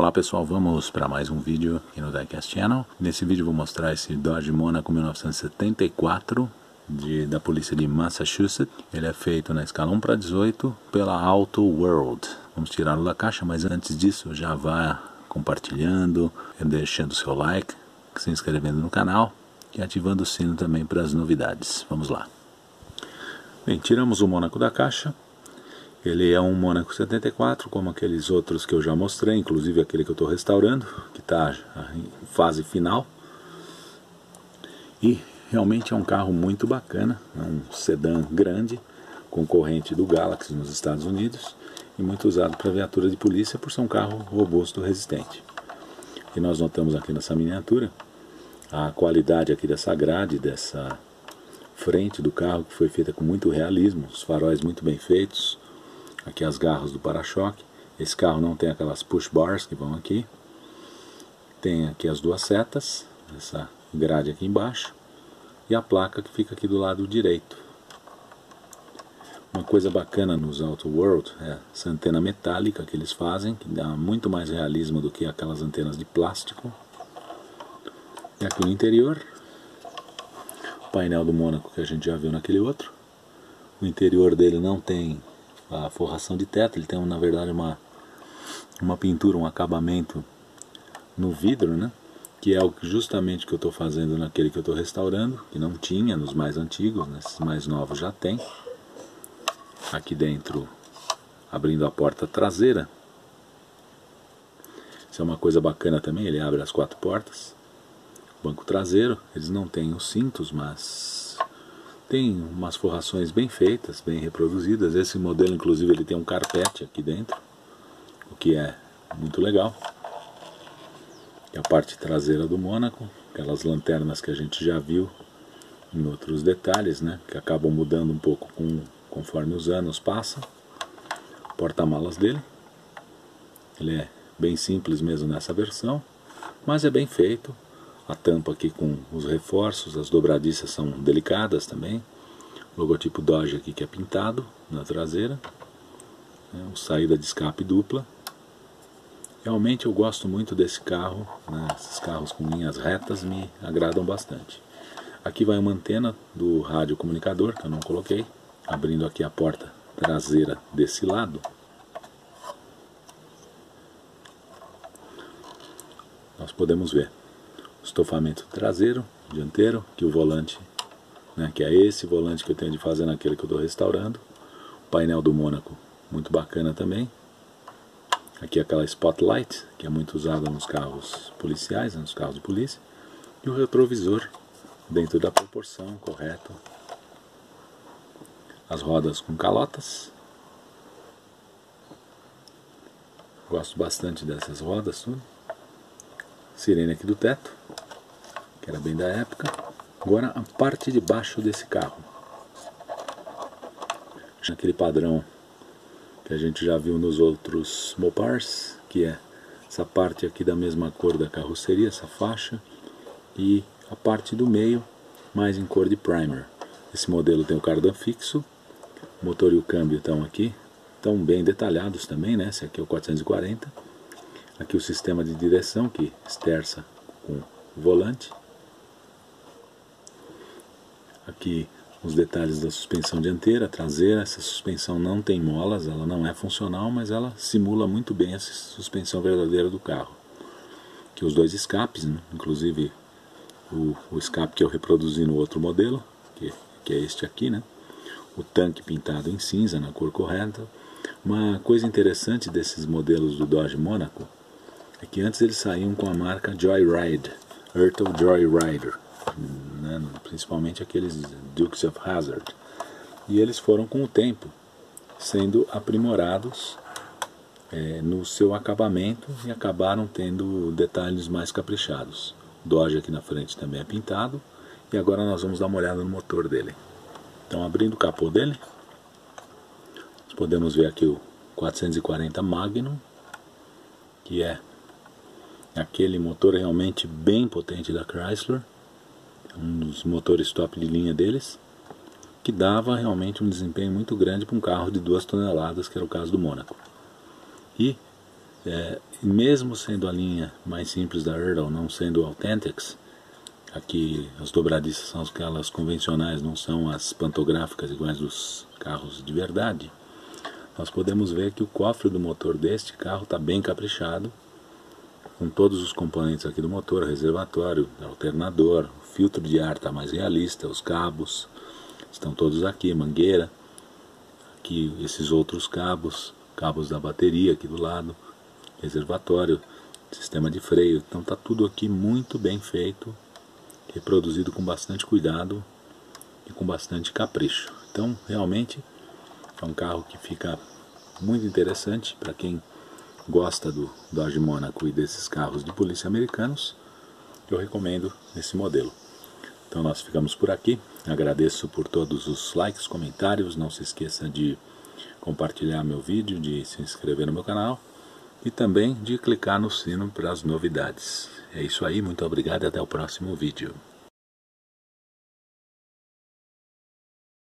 Olá pessoal, vamos para mais um vídeo aqui no Diecast Channel. Nesse vídeo vou mostrar esse Dodge Monaco 1974 de, da polícia de Massachusetts. Ele é feito na escala 1 para 18 pela Auto World. Vamos tirá-lo da caixa, mas antes disso já vá compartilhando, deixando seu like, se inscrevendo no canal e ativando o sino também para as novidades. Vamos lá. Bem, tiramos o Monaco da caixa. Ele é um Monaco 74, como aqueles outros que eu já mostrei, inclusive aquele que eu estou restaurando, que está em fase final. E realmente é um carro muito bacana, é um sedã grande, concorrente do Galaxy nos Estados Unidos e muito usado para viatura de polícia por ser um carro robusto resistente. E nós notamos aqui nessa miniatura a qualidade aqui dessa grade, dessa frente do carro que foi feita com muito realismo, os faróis muito bem feitos, aqui as garras do para-choque. Esse carro não tem aquelas push bars que vão aqui. Tem aqui as duas setas, essa grade aqui embaixo e a placa que fica aqui do lado direito. Uma coisa bacana nos Auto World é essa antena metálica que eles fazem, que dá muito mais realismo do que aquelas antenas de plástico. E aqui no interior, o painel do Mônaco que a gente já viu naquele outro. O interior dele não tem a forração de teto, ele tem na verdade uma, uma pintura, um acabamento no vidro, né? que é o justamente que eu estou fazendo naquele que eu estou restaurando, que não tinha nos mais antigos, nesses mais novos já tem. Aqui dentro, abrindo a porta traseira. Isso é uma coisa bacana também, ele abre as quatro portas. Banco traseiro, eles não têm os cintos, mas tem umas forrações bem feitas, bem reproduzidas. Esse modelo, inclusive, ele tem um carpete aqui dentro, o que é muito legal. E a parte traseira do Mônaco, aquelas lanternas que a gente já viu em outros detalhes, né, que acabam mudando um pouco com, conforme os anos passam. Porta-malas dele, ele é bem simples mesmo nessa versão, mas é bem feito, a tampa aqui com os reforços, as dobradiças são delicadas também. Logotipo Dodge aqui que é pintado na traseira. É, saída de escape dupla. Realmente eu gosto muito desse carro, né? esses carros com linhas retas me agradam bastante. Aqui vai uma antena do rádio comunicador que eu não coloquei, abrindo aqui a porta traseira desse lado. Nós podemos ver estofamento traseiro, dianteiro, que o volante, né, que é esse volante que eu tenho de fazer naquele que eu estou restaurando. O painel do Mônaco, muito bacana também. Aqui aquela spotlight, que é muito usada nos carros policiais, né, nos carros de polícia. E o retrovisor, dentro da proporção correta. As rodas com calotas. Gosto bastante dessas rodas, tudo. Sirene aqui do teto que era bem da época. Agora a parte de baixo desse carro. Aquele padrão que a gente já viu nos outros Mopars, que é essa parte aqui da mesma cor da carroceria, essa faixa, e a parte do meio mais em cor de primer. Esse modelo tem o cardan fixo, o motor e o câmbio estão aqui, estão bem detalhados também, né? Esse aqui é o 440. Aqui o sistema de direção que esterça com o volante. Aqui os detalhes da suspensão dianteira, traseira. Essa suspensão não tem molas, ela não é funcional, mas ela simula muito bem essa suspensão verdadeira do carro. Aqui os dois escapes, né? inclusive o, o, escape que eu reproduzi no outro modelo, que, que é este aqui, né? o tanque pintado em cinza, na cor correta. Uma coisa interessante desses modelos do Dodge Monaco é que antes eles saíam com a marca Joyride, Ertl Joyrider né, principalmente aqueles Dukes of Hazzard. E eles foram com o tempo sendo aprimorados é, no seu acabamento e acabaram tendo detalhes mais caprichados. O Dodge aqui na frente também é pintado e agora nós vamos dar uma olhada no motor dele. Então abrindo o capô dele, podemos ver aqui o 440 Magnum, que é aquele motor realmente bem potente da Chrysler um dos motores top de linha deles, que dava realmente um desempenho muito grande para um carro de 2 toneladas, que era o caso do Mônaco. E É, mesmo sendo a linha mais simples da Earl, não sendo Authentics, aqui as dobradiças são aquelas convencionais, não são as pantográficas iguais dos carros de verdade, nós podemos ver que o cofre do motor deste carro está bem caprichado, com todos os componentes aqui do motor, reservatório, alternador, filtro de ar está mais realista, os cabos estão todos aqui, mangueira, aqui esses outros cabos, cabos da bateria aqui do lado, reservatório, sistema de freio. Então está tudo aqui muito bem feito, reproduzido com bastante cuidado e com bastante capricho. Então realmente é um carro que fica muito interessante para quem gosta do Dodge Monaco e desses carros de polícia americanos. Eu recomendo esse modelo. Então nós ficamos por aqui. Agradeço por todos os likes, comentários. Não se esqueça de compartilhar meu vídeo, de se inscrever no meu canal e também de clicar no sino para as novidades. É isso aí, muito obrigado e até o próximo vídeo.